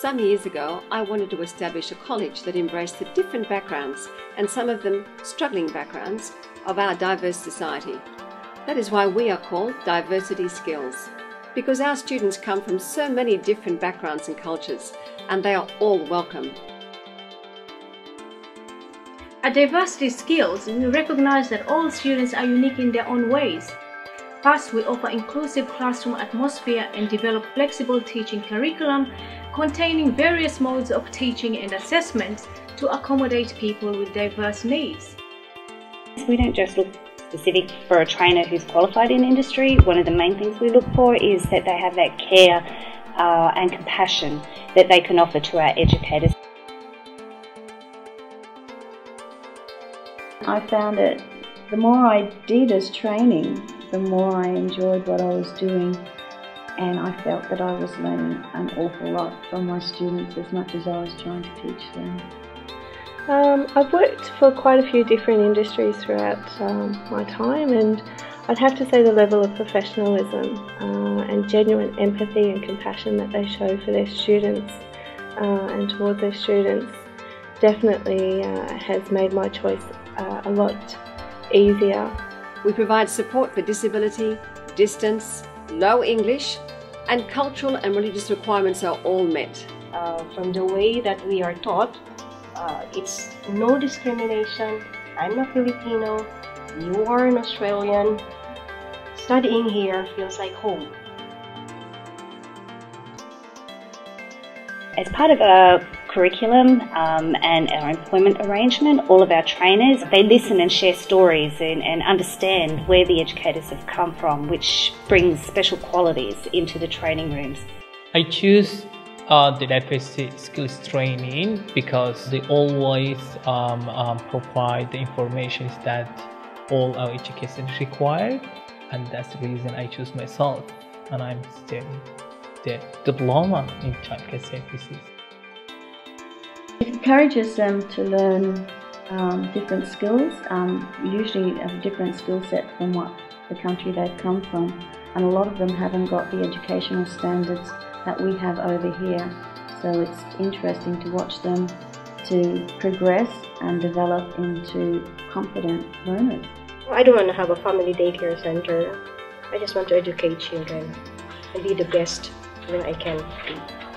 Some years ago, I wanted to establish a college that embraced the different backgrounds, and some of them struggling backgrounds, of our diverse society. That is why we are called Diversity Skills, because our students come from so many different backgrounds and cultures, and they are all welcome. At Diversity Skills, we recognize that all students are unique in their own ways. Thus, we offer inclusive classroom atmosphere and develop flexible teaching curriculum containing various modes of teaching and assessment to accommodate people with diverse needs. We don't just look specific for a trainer who's qualified in industry. One of the main things we look for is that they have that care uh, and compassion that they can offer to our educators. I found it, the more I did as training, the more I enjoyed what I was doing and I felt that I was learning an awful lot from my students as much as I was trying to teach them. Um, I've worked for quite a few different industries throughout um, my time and I'd have to say the level of professionalism uh, and genuine empathy and compassion that they show for their students uh, and towards their students definitely uh, has made my choice uh, a lot easier. We provide support for disability, distance, low English, and cultural and religious requirements are all met. Uh, from the way that we are taught, uh, it's no discrimination. I'm a Filipino, you are an Australian. Studying here feels like home. As part of our curriculum um, and our employment arrangement, all of our trainers, they listen and share stories and, and understand where the educators have come from, which brings special qualities into the training rooms. I choose uh, the diversity skills training because they always um, um, provide the information that all our educators require and that's the reason I choose myself and I'm studying the diploma in childcare services. Encourages them to learn um, different skills, um, usually a different skill set from what the country they've come from, and a lot of them haven't got the educational standards that we have over here. So it's interesting to watch them to progress and develop into confident learners. I don't want to have a family daycare center. I just want to educate children and be the best that I can be.